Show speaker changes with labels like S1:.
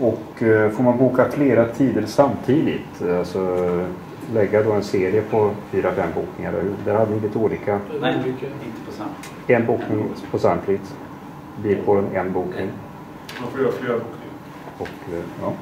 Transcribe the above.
S1: Och eh, får man boka flera tider samtidigt, eh, alltså lägga då en serie på fyra, fem bokningar. Där hade vi lite olika.
S2: Nej, inte på samtidigt.
S1: En bokning på samtidigt. Bilkåren en, bokning.
S3: Man får göra flera bokningar.
S1: Och, eh, ja.